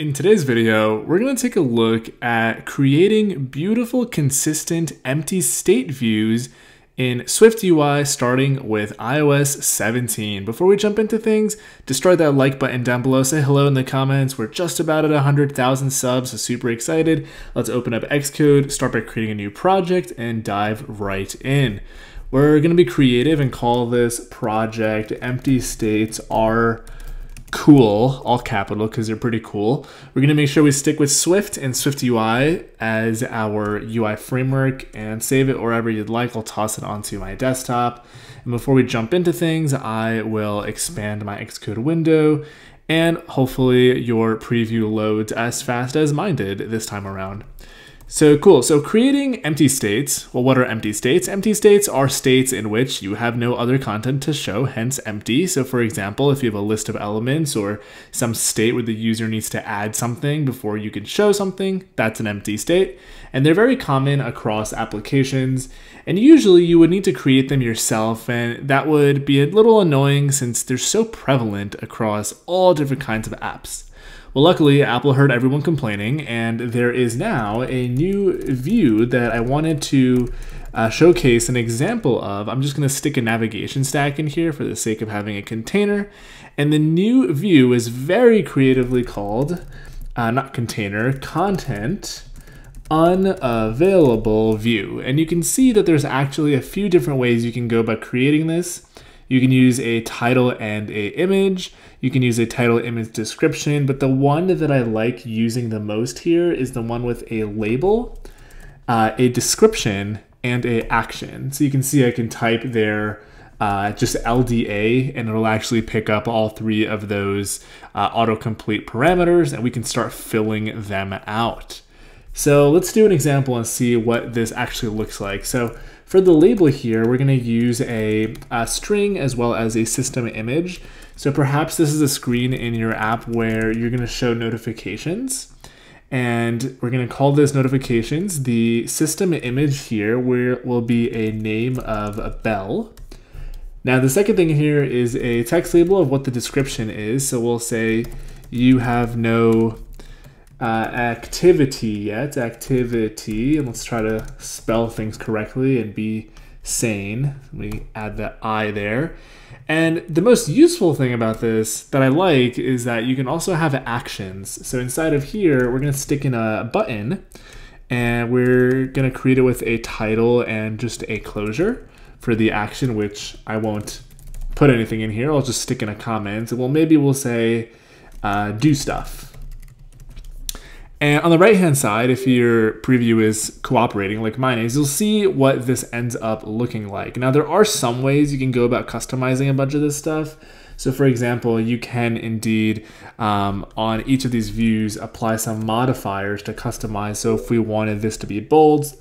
In today's video, we're going to take a look at creating beautiful, consistent, empty state views in Swift UI starting with iOS 17. Before we jump into things, destroy that like button down below, say hello in the comments. We're just about at 100,000 subs, so super excited. Let's open up Xcode, start by creating a new project, and dive right in. We're going to be creative and call this project empty states are cool, all capital, because they're pretty cool. We're going to make sure we stick with Swift and Swift UI as our UI framework and save it wherever you'd like. I'll toss it onto my desktop. And before we jump into things, I will expand my Xcode window and hopefully your preview loads as fast as mine did this time around. So cool. So creating empty states. Well, what are empty states? Empty states are states in which you have no other content to show, hence empty. So for example, if you have a list of elements or some state where the user needs to add something before you can show something, that's an empty state. And they're very common across applications. And usually you would need to create them yourself. And that would be a little annoying since they're so prevalent across all different kinds of apps. Well, luckily, Apple heard everyone complaining, and there is now a new view that I wanted to uh, showcase an example of. I'm just going to stick a navigation stack in here for the sake of having a container. And the new view is very creatively called, uh, not container, content unavailable view. And you can see that there's actually a few different ways you can go about creating this. You can use a title and a image. You can use a title image description, but the one that I like using the most here is the one with a label, uh, a description, and a action. So you can see I can type there uh, just LDA and it'll actually pick up all three of those uh, autocomplete parameters and we can start filling them out. So let's do an example and see what this actually looks like. So for the label here, we're going to use a, a, string as well as a system image. So perhaps this is a screen in your app where you're going to show notifications. And we're going to call this notifications. The system image here will be a name of a bell. Now the second thing here is a text label of what the description is. So we'll say you have no uh, activity yet, activity, and let's try to spell things correctly and be sane. We add the I there. And the most useful thing about this that I like is that you can also have actions. So inside of here, we're gonna stick in a button and we're gonna create it with a title and just a closure for the action, which I won't put anything in here. I'll just stick in a comment. Well, maybe we'll say uh, do stuff and on the right hand side, if your preview is cooperating like mine is, you'll see what this ends up looking like. Now there are some ways you can go about customizing a bunch of this stuff. So for example, you can indeed um, on each of these views apply some modifiers to customize. So if we wanted this to be bold,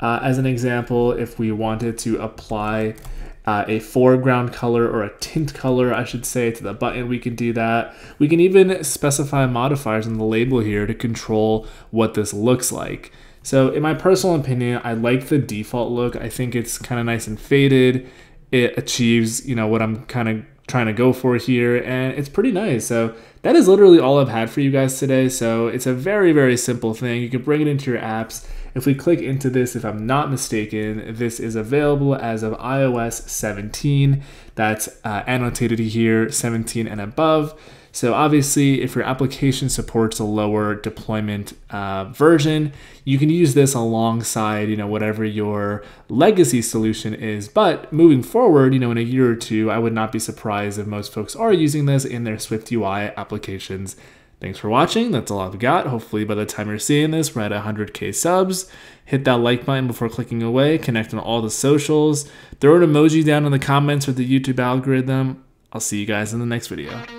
uh, as an example, if we wanted to apply uh, a foreground color or a tint color, I should say, to the button. We can do that. We can even specify modifiers in the label here to control what this looks like. So in my personal opinion, I like the default look. I think it's kind of nice and faded. It achieves, you know, what I'm kind of trying to go for here and it's pretty nice. So that is literally all I've had for you guys today. So it's a very, very simple thing. You can bring it into your apps if we click into this, if I'm not mistaken, this is available as of iOS 17. That's uh, annotated here, 17 and above. So obviously, if your application supports a lower deployment uh, version, you can use this alongside, you know, whatever your legacy solution is. But moving forward, you know, in a year or two, I would not be surprised if most folks are using this in their Swift UI applications Thanks for watching. That's all I've got. Hopefully, by the time you're seeing this, we're at 100k subs. Hit that like button before clicking away. Connect on all the socials. Throw an emoji down in the comments with the YouTube algorithm. I'll see you guys in the next video.